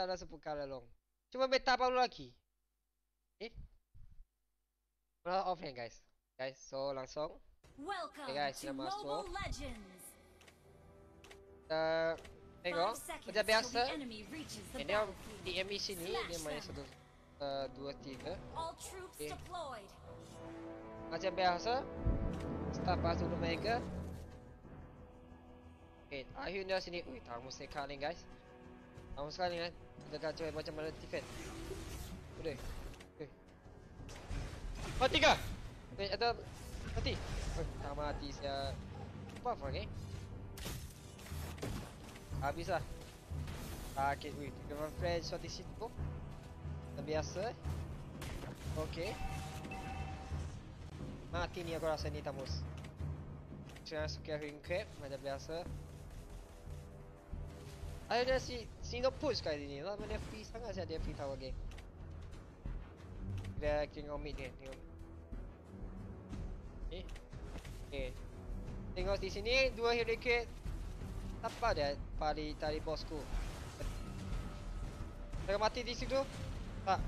salah sebut kala long. Cuma beta baru lagi. Eh? Malah off hand guys. Guys, so langsung Welcome Hey guys, kita masuk. Mobile Legends. kita tengok macam biasa. Ini yang di ME sini dia main satu uh, dua tiga. All Okay. Macam biasa. Start pas dulu mereka. Okay, akhirnya sini. Ui, tamu sekali guys. Tamu sekali kan. Kita kacau macam mana defend. Udah. Okay. Mati kah? Okay, ada mati. Oh, tak mati sia. Apa okay? Habis lah. Sakit wih. Kita friend shot di situ. Macam biasa. Okay. Mati ni aku rasa ni tamus. Jangan suka ring crab macam biasa. Akhirnya si si no push kali ni. Lama dia free sangat saya dia free tower game. Dia tengok mid dia. Tengok. Eh. Okay. Tengok di sini dua hurricane. Apa dia tali tali bosku. Dia mati di situ. Tak.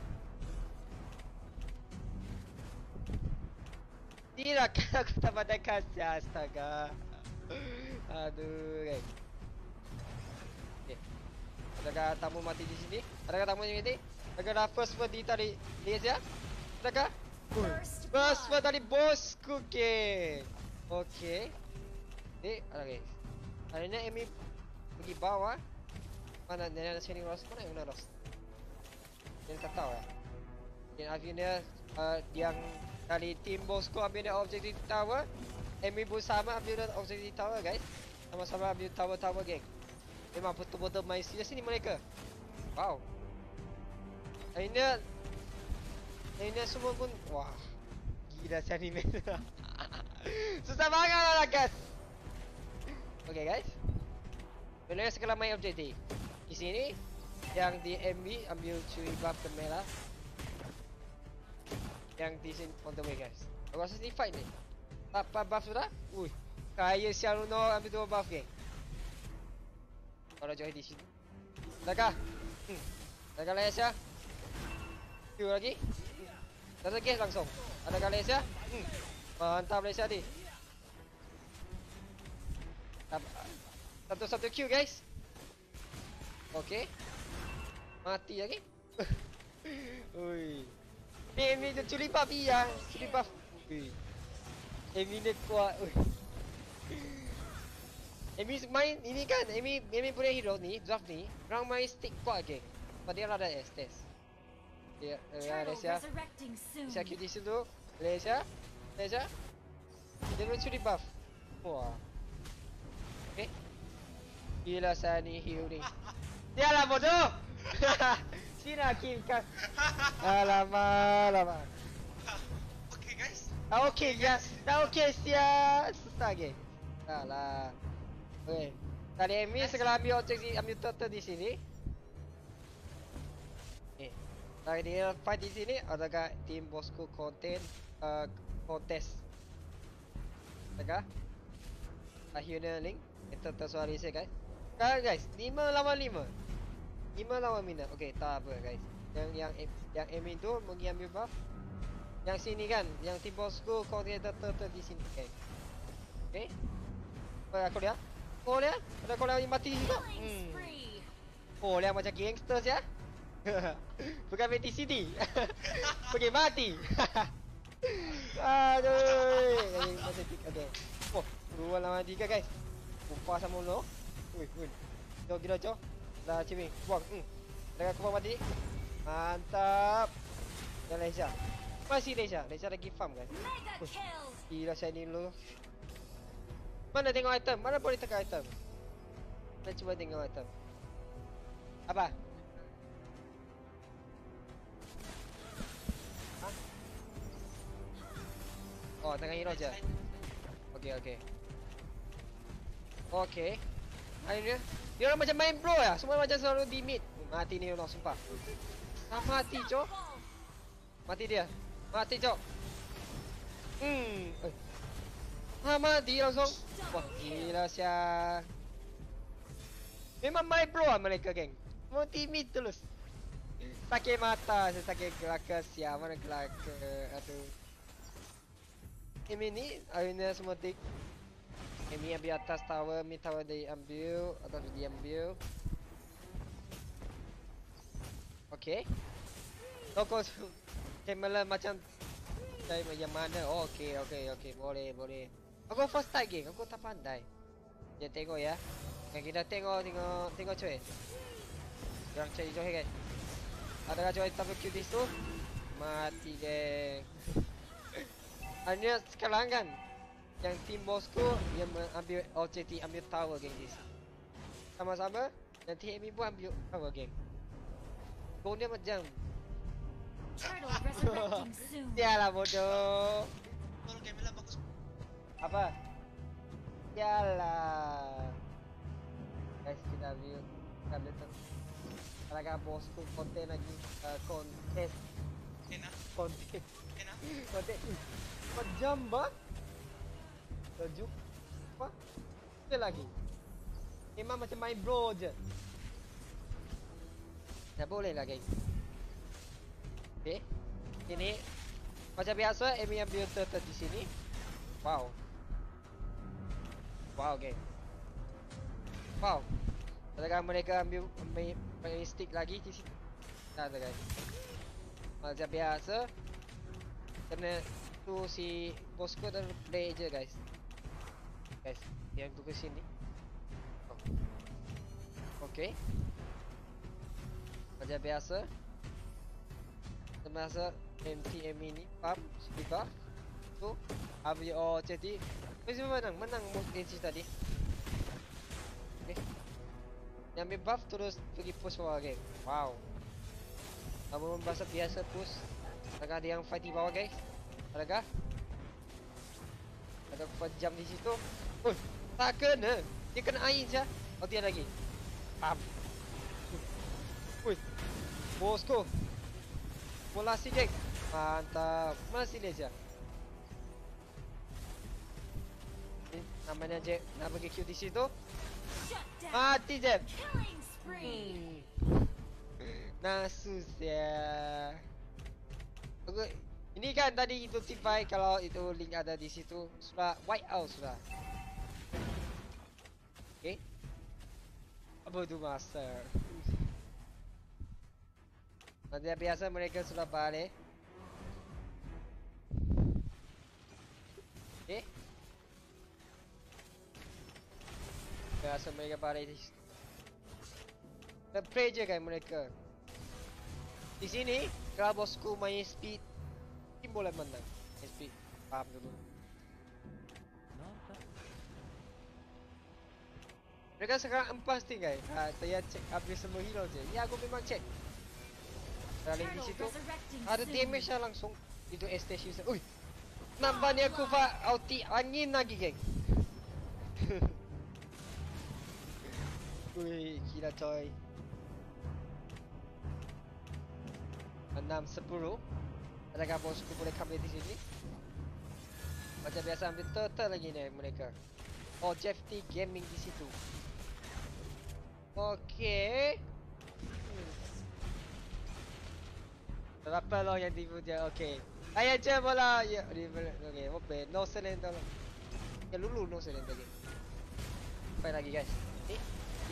Tidak kan aku tak pada kasih astaga. Aduh guys. Adakah tamu mati di sini? Adakah tamu yang mati? Adakah dah first word di tadi dia saja? Adakah? First First word tadi bosku ke. Okay. Eh, ada guys. Hari ni Amy pergi bawah. Mana dia ada sini Ross? Mana yang Ross? Dia tak tahu ya. Dan akhirnya uh, yang dari tim bosku ambil dia objektif tower. Amy pun sama ambil dia objektif tower guys. Sama-sama ambil tower-tower geng. Memang betul-betul main serius ni mereka. Wow. Akhirnya Akhirnya semua pun Wah Gila si anime Susah banget lah guys. Okay guys. Bila sekarang main objektif? Di sini Yang di MB ambil curi buff ke merah Yang di sini on the way guys. Aku rasa ni fight ni. Apa buff sudah? Ui. Kaya si ambil dua buff geng Kalau join di sini. Adakah? Hmm. Adakah Lesia? Q lagi. Satu case langsung. Adakah Lesia? Hmm. Mantap Lesia ni. Satu-satu Q guys. Okay. Mati lagi. Ui. Ni Amy tu curi buff ya Curi buff Ui. Amy ni kuat. Ui Amy main ini kan Amy Amy punya hero ni Draft ni Orang main stick kuat ke Sebab dia ada Estes Dia uh, resurrecting soon. Lesia Q di situ Lesia Lesia Dia pun curi buff. Wah. Okay Gila saya ni hero ni. Dia lah bodoh. Sini Hakim kan. Alamak Alamak. Okay guys. Ah okey ya. Dah okey sia. Susah ke? Tak lah. Okey. Tadi Amy segala ambil objek di ambil turtle di sini. Eh. Tadi dia fight di sini adakah tim bosku content uh, contest. Adakah? Akhirnya link kita tersuari saya guys. Sekarang guys, 5 lawan 5. 5 lawan minat. Okey, tak apa guys. Yang yang yang Amy tu pergi ambil buff. Yang sini kan, yang tim bosku kau dia turtle di sini. Okay. Okay. Oh, aku lihat. Oh, lihat. Ada kau yang mati juga. Hmm. Oh, lihat macam gangsters ya. Bukan mati sini. Pergi mati. Aduh. Ini macam tiga. Okay. Oh, dua lawan tiga guys. Upah sama lo. Ui, ui. Jom kita jom. Dah ciming. Buang. Hmm. Dengan kubang mati. Mantap. Dan Leisha. Masih Leisha. Leisha lagi farm kan. Mega. Gila saya ni dulu. Mana tengok item? Mana boleh tekan item? Kita cuba tengok item. Apa? Ha? Oh, tengah hero je. Okey, okey. Okey. Akhirnya dia orang macam main pro ya. Semua macam selalu di mid. Mati ni orang sumpah. Ah, mati, cok. Mati dia. Mati, cok. Hmm. Eh. Ha, mati langsung. Wah, gila sia. Memang main pro lah mereka, geng. Mau timid terus. Sakit mata, saya sakit kelakar siap mana kelakar. Aduh. Ini ni, akhirnya semua tik. Amy ambil atas tower, mid tower dia ambil, atau dia ambil. Okay. Toko Cameron macam dari yang mana? Oh, okay, okay, okay. Boleh, boleh. Aku first game, aku tak pandai. Dia tengok ya. Yang kita tengok, tengok, tengok cuy. Yang cari cuy kan. Adakah cuy tapi Q di situ? Mati geng. Hanya sekarang kan yang tim bosku yang ambil OCT ambil tower geng di sini. Sama-sama nanti Amy pun ambil tower geng. Gong dia macam soon. Sialah bodoh. Apa? Sialah. Guys kita kita ambil tu. Kalau bosku konten lagi uh, konten Enak, konten enak. konten. Empat jam bah? Tujuh. Apa? Ada lagi. Memang macam main bro je. Tak boleh lah geng. Okay. Sini. Macam biasa, Amy ambil turtle di sini. Wow. Wow geng. Wow. Adakah mereka ambil stick lagi di sini? Tak ada guys. Macam biasa. Kena tu si bosku dan play je guys. Guys, yang tu ke sini. Oh. Okay. Macam biasa. Semasa MTM ini pump speaker tu ambil oh jadi mesti menang menang MTC tadi. Okay. Yang ambil buff terus pergi push bawah game. Wow. Kamu bahasa biasa push. Tengah ada yang fight di bawah guys. Adakah? Ada pejam di situ. Oh, tak kena. Dia kena air je. Oh, dia lagi. Pam. Ui. Bosku. Bola si geng. Mantap. Masih dia je. Namanya je nak bagi Q di situ. Mati spree. Hmm. Nasus ya. Aku ini kan tadi itu tipai kalau itu link ada di situ sudah white out sudah. Okay. Apa tu master? Nanti biasa mereka sudah balik. Biasa mereka. Dan play je kan mereka. Di sini, kalau bosku main speed, tim boleh menang. Main speed, paham dulu. Mereka sekarang empat sting guys. Ha, saya cek habis semua hero je. Ya aku memang cek. Saling di situ. Ada damage lah langsung. Itu station. Ui. Nampak ni aku fa ulti angin lagi geng. Ui, gila coy. 6 10 Adakah bosku boleh come di sini? Macam biasa ambil turtle lagi ni mereka. Oh, Jeff T Gaming di situ. Hmm. Berapa lo yang dipuja? Okey. Ayah je bola. Ya, di okey. Open. No surrender. Ya lulu no surrender lagi. Apa lagi guys?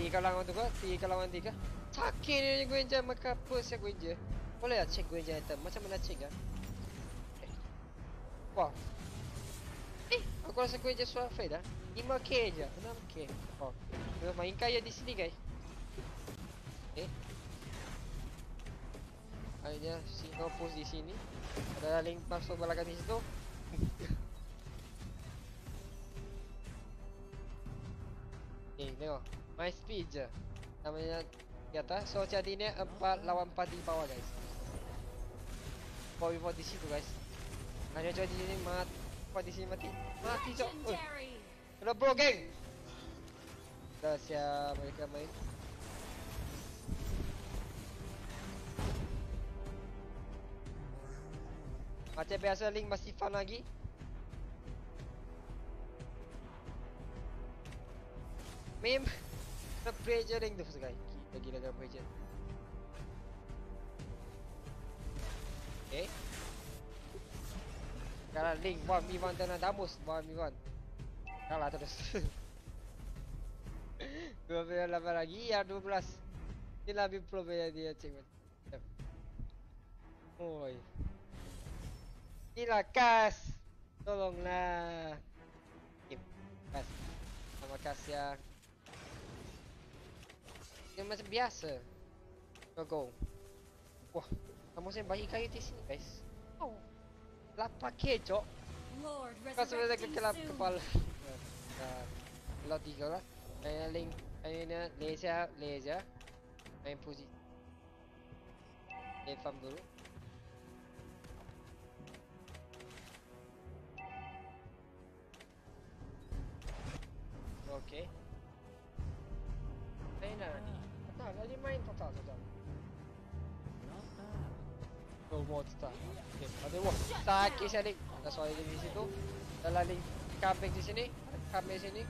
Ni. Tiga lawan tu ke? Tiga lawan tiga. Sakit ni gue je maka apa gue je. Boleh lah check gue je item. Macam mana check ah? Eh. Wah. Eh, aku rasa gue je suara fade dah. 5k je. 6k. Oh. Kita main kaya di sini guys. Eh. Akhirnya single post di sini. Ada link masuk belakang di situ. Eh, tengok. My speed je. Namanya di atas. So jadinya 4 lawan 4 di bawah guys. Bawah bawah di situ guys. Hanya jadi ini mati. Apa di sini mati? Mati cok. Kena bro geng. Dah siap mereka main. Macam biasa link masih fun lagi. Mem the pager ring the first guy. Kita gila gila. Okay. Kalah link bomb me one tanah damus bomb me one. Kalah terus. 28 lagi ya 12. Ini lebih pro ya dia cik. Oi. Gila kas. Tolonglah. Kas. Terima kasih ya. Dia macam biasa. Go go. Wah, kamu saya bagi kayu di sini guys. Oh. 8k cok. Kau sebenarnya resurrecting kelap soon. kepala. Nah, Lot tiga lah. Ayah link, ayah laser, laser. Main posisi. Main farm dulu. Okay. Main total total. Oh, mau total. Okay, ada wah. Sakit saya link. Ada soal di situ. Dalam link kambing di sini. Ada Kambing sini.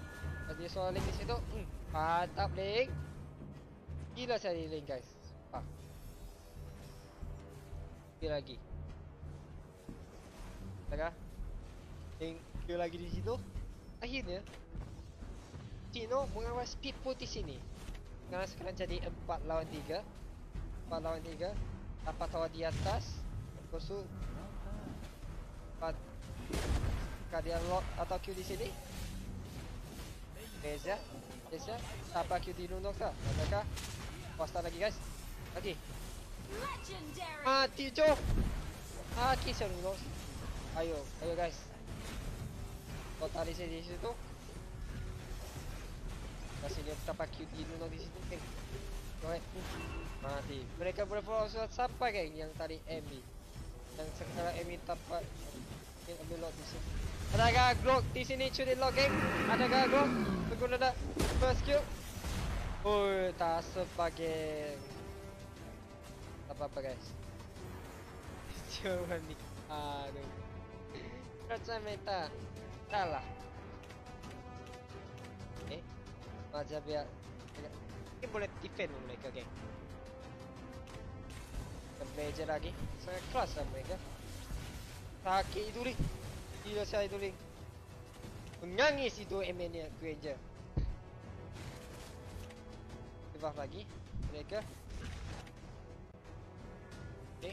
Ada soal link di situ. Hmm. Mantap link. Gila saya link guys. Ah. Dia lagi. Tengah. Link dia lagi di situ. Akhirnya Tino mengawal speed put di sini. Sekarang sekarang jadi 4 lawan 3. 4 lawan 3. Dapat tawa di atas. Lepas tu dapat Kadian lock atau Q di sini. Reza, Reza, siapa Q di Lunok tak? Adakah? Posta lagi guys. Lagi. Mati Jo. Mati saya Lunok. Ayo, ayo guys. Saya di situ. Kasih dia tapak Q di Lunok di situ. Okay. Alright. Mati. Mereka berfokus siapa geng yang tadi Emi. Yang sekarang Emi tapak Mungkin ambil lock di sini. Adakah Glock di sini curi lock geng? Adakah Glock? Menggunakan first kill. Oi, tak sempat geng. Tak apa-apa guys. Cuma ni. Aduh. Rasa meta. Dah lah. Eh. Macam biar. Ini boleh defend mereka geng. Kemeja lagi. Sangat keras lah mereka. Sakit itu Link Gila saya itu Link Menangis itu MN nya Granger Debuff lagi Mereka Okay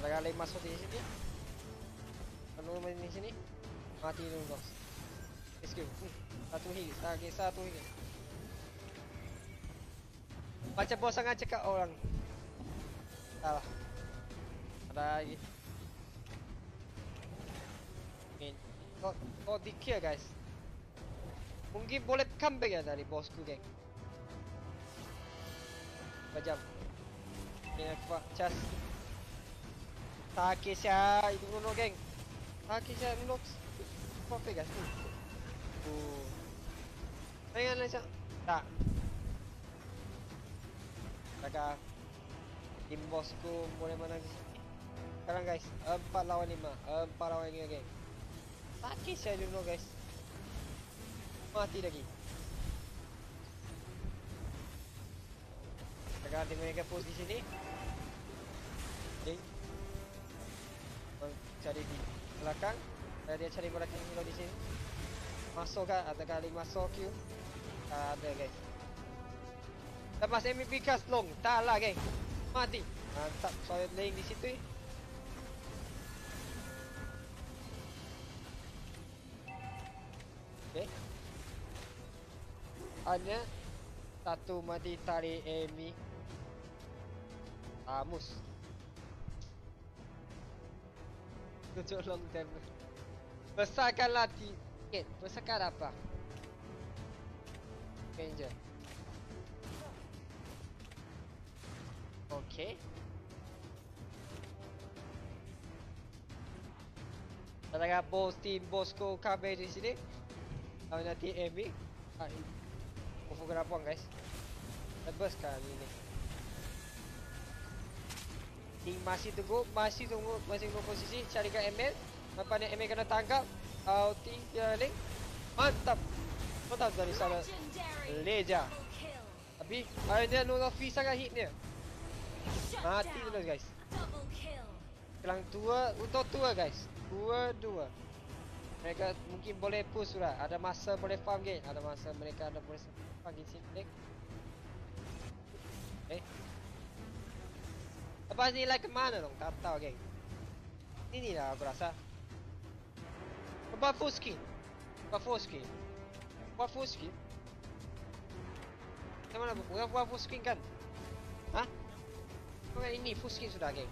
Ada kali masuk di sini Kalau di sini Mati dulu bos Rescue hmm. Satu hit Lagi satu hit Macam bos sangat cakap orang Salah ada lagi. Min. Kau, kau dikir guys. Mungkin boleh comeback ya dari bosku geng. Bajam. Ini aku cas. Sakit sia itu nuno geng. Sakit sia nuno. Perfect guys. Uh. Jangan lah sia. Tak. Jaga. Tim bosku boleh di sini. Sekarang guys, 4 lawan 5. 4 lawan 5 geng. Sakit saya dulu guys. Mati lagi. Sekarang tim mereka push di sini. Ding. Cari di belakang. Dia cari belakang di sini. Masuk kah? Ada kali masuk Q? Tak ada guys. Lepas MVP cast long. Tak lah geng. Mati. Mantap. Solid lane di situ eh. Okay. Hanya satu mati tarik Amy. Amus. Tujuh long term. Besarkanlah tiket. Besarkan apa? Ranger. Okay. Adakah bos team bosku KB di sini? Kalau nanti Amy ah, Ufo kenapa guys Tebas kali ni Ting masih tunggu Masih tunggu Masih tunggu posisi Carikan ML Nampaknya ML kena tangkap Ulti dia link Mantap Mantap dari sana. Leja. Tapi Akhirnya no Luffy sangat hit dia Mati terus guys. Kelang tua untuk tua guys. Dua dua. Mereka mungkin boleh push sudah. Ada masa boleh farm game. Ada masa mereka ada boleh farm game sini. Okay. Lepas ni like ke mana dong? Tak tahu geng. Ini lah aku rasa. Lepas full skin. Yang mana? Bukan bukan full skin kan? Hah? Bukan ini full skin sudah geng.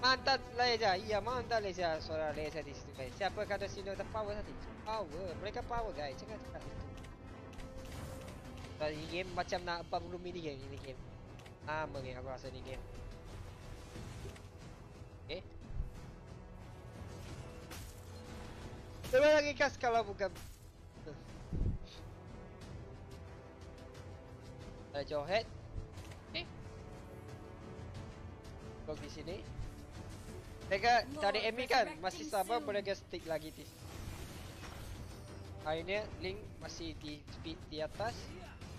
Mantap Leza. Iya, mantap Leza. Suara Leza di situ guys. Siapa kata sini ada power tadi? Power. Mereka power guys. Jangan cakap itu. Tadi game macam nak 40 mini game ini game. Lama game aku rasa ni game. Okay. Coba lagi kas kalau bukan Ada Jawhead Okay Blok di sini Mereka cari enemy kan Masih sabar mereka stick lagi Hari ni Link masih di speed di atas.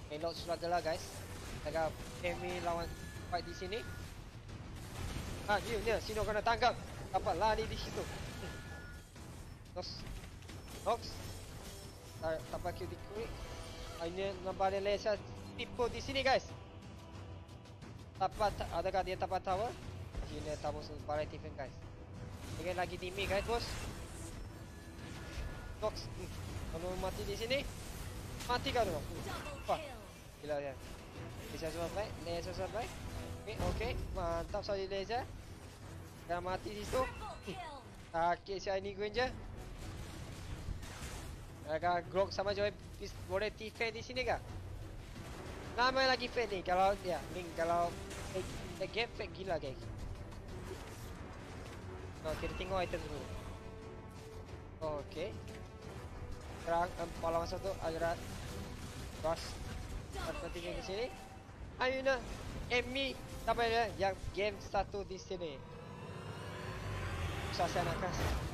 Elok struggle lah guys. Mereka enemy lawan fight di sini. Ah, dia, dia, Sino kena tangkap Dapat lari di situ Nox Tak dapat kill di quick. Hari ni nampak ada Lesa Tipu di sini guys. Dapat, adakah dia dapat tower? Gila tower sebarai defense guys. Dengan lagi timmy guys bos. Nox hmm. Kalau mati di sini Mati kau tu. Wah. Gila ya. Bisa survive Laser survive Okay, okay Mantap sorry laser. Dah mati di situ. Kill. Sakit siapa ni gue je Agak Glock sama pis- Boleh defend di sini kah? Nama lagi fake ni. Kalau ya Link kalau Fake, fake game fake gila guys. Oh, kita tengok item dulu. Okay Sekarang um, Pahlawan satu Agak Rush Double Nanti ke kill. sini. Ayo nak Emi Sampai Yang game satu di sini. Susah saya nak kasih